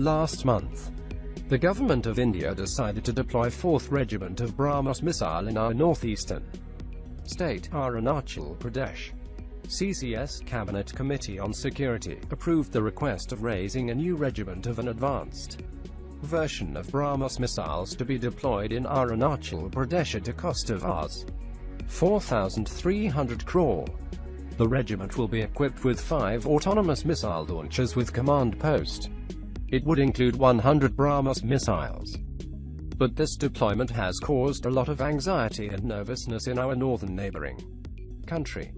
Last month, the government of India decided to deploy 4th Regiment of BrahMos missile in our northeastern state, Arunachal Pradesh. CCS Cabinet Committee on Security approved the request of raising a new regiment of an advanced version of BrahMos missiles to be deployed in Arunachal Pradesh at a cost of Rs. 4,300 crore. The regiment will be equipped with five autonomous missile launchers with command post. It would include 100 BrahMos missiles. But this deployment has caused a lot of anxiety and nervousness in our northern neighboring country.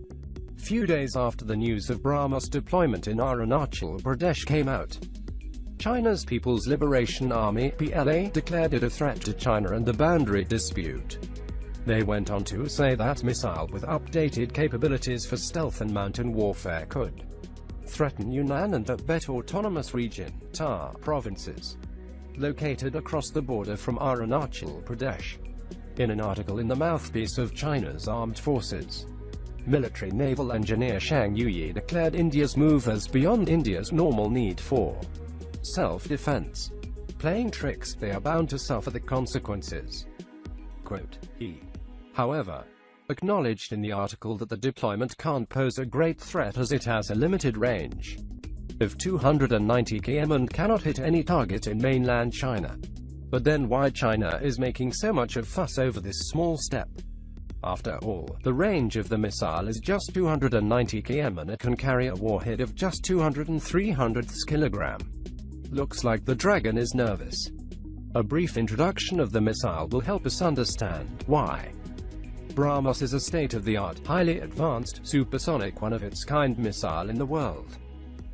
Few days after the news of BrahMos deployment in Arunachal Pradesh came out, China's People's Liberation Army PLA declared it a threat to China and the boundary dispute. They went on to say that missile with updated capabilities for stealth and mountain warfare could threaten Yunnan and Tibet Autonomous Region TAR, provinces, located across the border from Arunachal Pradesh. In an article in the mouthpiece of China's armed forces, military naval engineer Shang Yuyi declared India's move as beyond India's normal need for self-defense. Playing tricks, they are bound to suffer the consequences. Quote, he, however, acknowledged in the article that the deployment can't pose a great threat as it has a limited range of 290 km and cannot hit any target in mainland China. But then why China is making so much of fuss over this small step? After all, the range of the missile is just 290 km and it can carry a warhead of just 200 and 300 kg. Looks like the Dragon is nervous. A brief introduction of the missile will help us understand why. BrahMos is a state-of-the-art, highly advanced, supersonic one-of-its-kind missile in the world.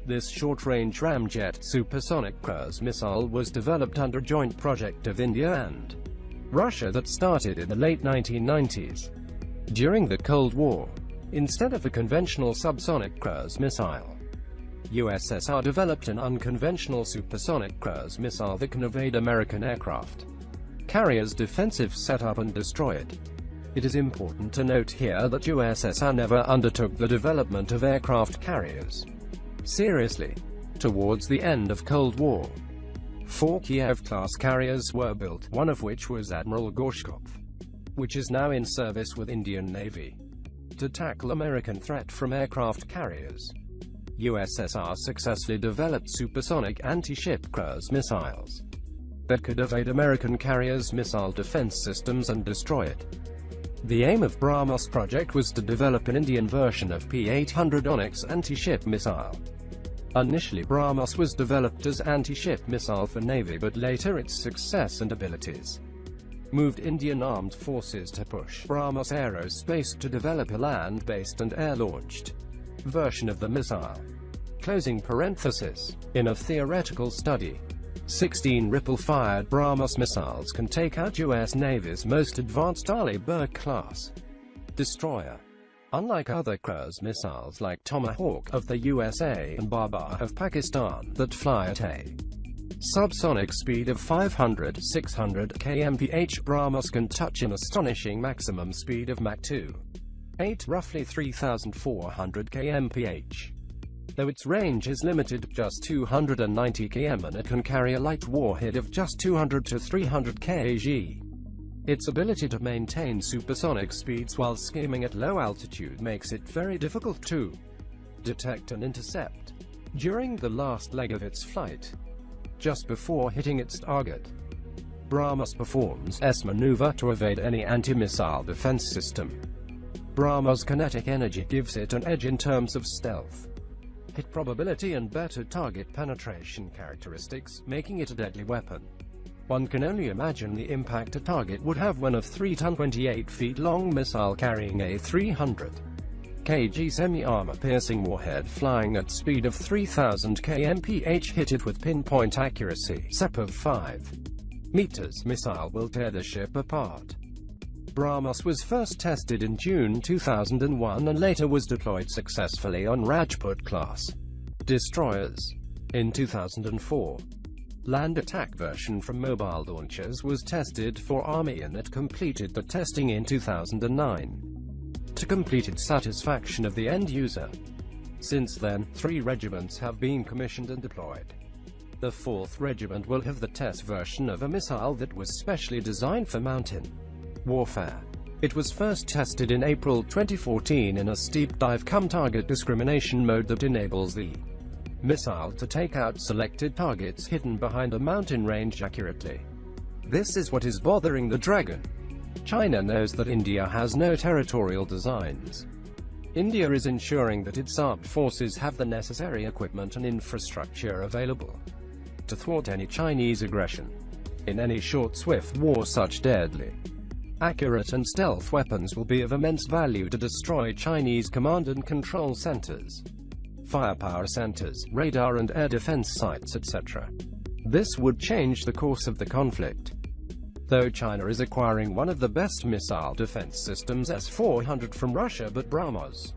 This short-range ramjet supersonic cruise missile was developed under a joint project of India and Russia that started in the late 1990s. During the Cold War, instead of a conventional subsonic cruise missile, USSR developed an unconventional supersonic cruise missile that can evade American aircraft carriers' defensive setup and destroy it. It is important to note here that USSR never undertook the development of aircraft carriers. Seriously. Towards the end of Cold War, four Kiev-class carriers were built, one of which was Admiral Gorshkov, which is now in service with Indian Navy. To tackle American threat from aircraft carriers, USSR successfully developed supersonic anti-ship cruise missiles that could evade American carriers' missile defense systems and destroy it. The aim of BrahMos project was to develop an Indian version of P-800 Onyx anti-ship missile. Initially BrahMos was developed as anti-ship missile for Navy but later its success and abilities moved Indian armed forces to push BrahMos Aerospace to develop a land-based and air-launched version of the missile. Closing parenthesis. In a theoretical study, 16 ripple-fired BrahMos missiles can take out U.S. Navy's most advanced Arleigh Burke-class destroyer. Unlike other cruise missiles like Tomahawk of the USA and Babar of Pakistan that fly at a subsonic speed of 500-600 kmph, BrahMos can touch an astonishing maximum speed of Mach 2. 8 roughly 3,400 kmph. Though its range is limited just 290 km and it can carry a light warhead of just 200 to 300 kg. Its ability to maintain supersonic speeds while skimming at low altitude makes it very difficult to detect and intercept. During the last leg of its flight, just before hitting its target, BrahMos performs S maneuver to evade any anti-missile defense system. BrahMos kinetic energy gives it an edge in terms of stealth, hit probability and better target penetration characteristics, making it a deadly weapon. One can only imagine the impact a target would have when a 3-ton 28 feet long missile carrying a 300 kg semi-armor piercing warhead flying at speed of 3000 kmph hit it with pinpoint accuracy, SEP of 5 meters missile will tear the ship apart. BrahMos was first tested in June 2001 and later was deployed successfully on Rajput-class destroyers. In 2004, land attack version from mobile launchers was tested for Army and it completed the testing in 2009 to completed satisfaction of the end user. Since then, three regiments have been commissioned and deployed. The 4th Regiment will have the test version of a missile that was specially designed for mountain warfare. It was first tested in April 2014 in a steep dive come target discrimination mode that enables the missile to take out selected targets hidden behind a mountain range accurately. This is what is bothering the Dragon. China knows that India has no territorial designs. India is ensuring that its armed forces have the necessary equipment and infrastructure available to thwart any Chinese aggression. In any short swift war such deadly Accurate and stealth weapons will be of immense value to destroy Chinese command and control centers, firepower centers, radar and air defense sites etc. This would change the course of the conflict. Though China is acquiring one of the best missile defense systems S-400 from Russia but BrahMos,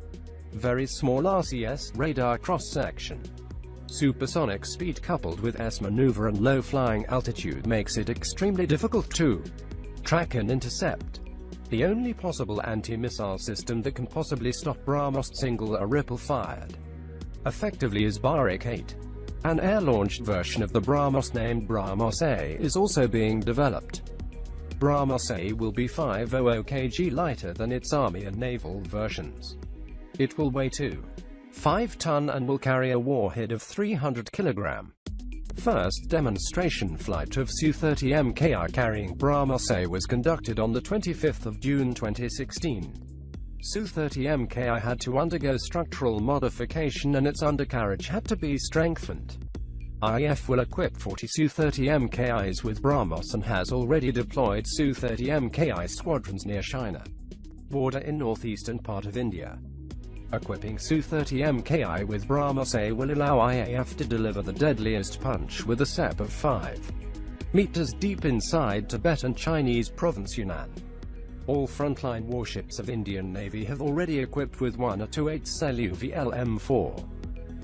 very small RCS radar cross-section, supersonic speed coupled with S-maneuver and low flying altitude makes it extremely difficult to track and intercept. The only possible anti-missile system that can possibly stop BrahMos single a ripple-fired effectively is Barak 8. An air-launched version of the BrahMos named BrahMos A is also being developed. BrahMos A will be 500 kg lighter than its Army and Naval versions. It will weigh 2.5 ton and will carry a warhead of 300 kg. First demonstration flight of Su-30 MKI carrying BrahMos A was conducted on the 25th of June 2016. Su-30 MKI had to undergo structural modification and its undercarriage had to be strengthened. IAF will equip 40 Su-30 MKIs with BrahMos and has already deployed Su-30 MKI squadrons near China border in northeastern part of India. Equipping Su-30 MKI with BrahMos A will allow IAF to deliver the deadliest punch with a SEP of 5 meters deep inside Tibet and Chinese province Yunnan. All frontline warships of Indian Navy have already equipped with one or two 8 UVL M4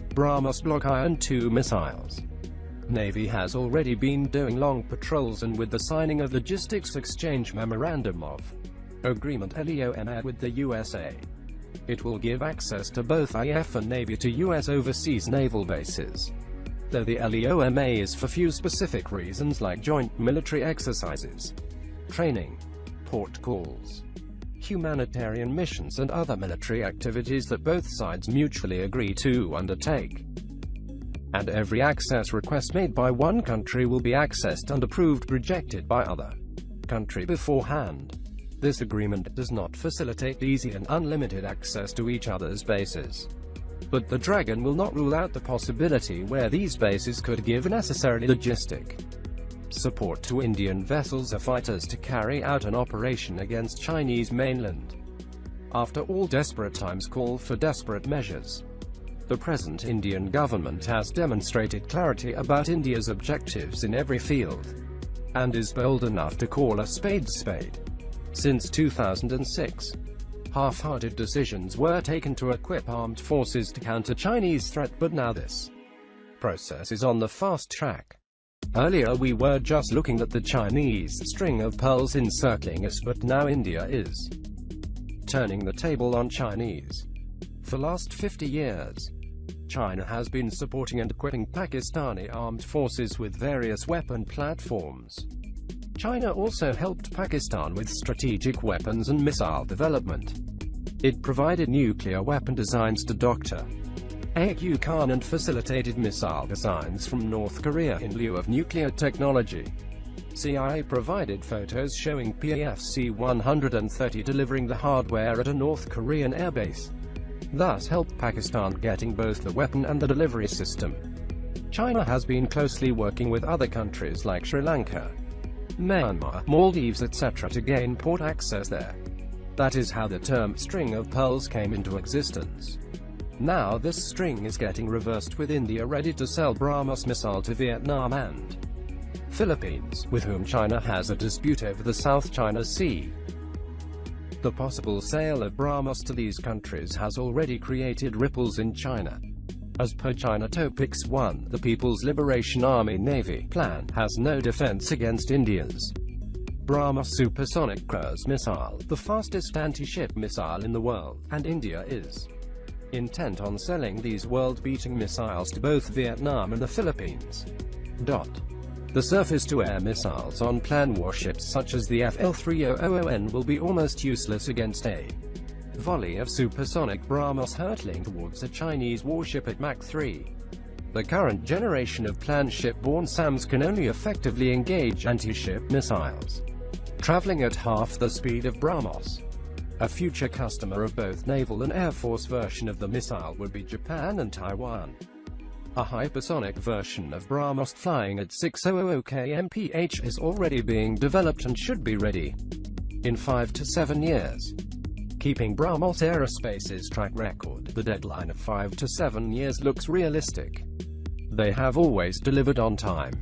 BrahMos Block Iron 2 missiles. Navy has already been doing long patrols and with the signing of Logistics Exchange Memorandum of Agreement LEMOA with the USA. It will give access to both IAF and Navy to U.S. overseas naval bases. Though the LEMOA is for few specific reasons like joint military exercises, training, port calls, humanitarian missions and other military activities that both sides mutually agree to undertake. And every access request made by one country will be accessed and approved rejected by other country beforehand. This agreement does not facilitate easy and unlimited access to each other's bases. But the Dragon will not rule out the possibility where these bases could give necessary logistic support to Indian vessels or fighters to carry out an operation against Chinese mainland. After all desperate times call for desperate measures. The present Indian government has demonstrated clarity about India's objectives in every field, and is bold enough to call a spade spade. Since 2006, half-hearted decisions were taken to equip armed forces to counter Chinese threat but now this process is on the fast track. Earlier we were just looking at the Chinese string of pearls encircling us but now India is turning the table on Chinese. For last 50 years, China has been supporting and equipping Pakistani armed forces with various weapon platforms. China also helped Pakistan with strategic weapons and missile development. It provided nuclear weapon designs to Dr. A.Q. Khan and facilitated missile designs from North Korea in lieu of nuclear technology. CIA provided photos showing PAF-C-130 delivering the hardware at a North Korean airbase. Thus helped Pakistan getting both the weapon and the delivery system. China has been closely working with other countries like Sri Lanka, Myanmar, Maldives etc. to gain port access there. That is how the term string of pearls came into existence. Now this string is getting reversed with India ready to sell BrahMos missile to Vietnam and Philippines, with whom China has a dispute over the South China Sea. The possible sale of BrahMos to these countries has already created ripples in China. As per China Topix 1, the People's Liberation Army Navy PLAN has no defense against India's BrahMos supersonic cruise missile, the fastest anti-ship missile in the world, and India is intent on selling these world-beating missiles to both Vietnam and the Philippines. Dot. The surface-to-air missiles on PLAN warships such as the FL-3000N will be almost useless against a volley of supersonic BrahMos hurtling towards a Chinese warship at Mach 3. The current generation of planned ship-borne SAMs can only effectively engage anti-ship missiles, traveling at half the speed of BrahMos. A future customer of both naval and air force version of the missile would be Japan and Taiwan. A hypersonic version of BrahMos flying at 600 kmph is already being developed and should be ready in 5 to 7 years. Keeping BrahMos Aerospace's track record, the deadline of 5 to 7 years looks realistic. They have always delivered on time.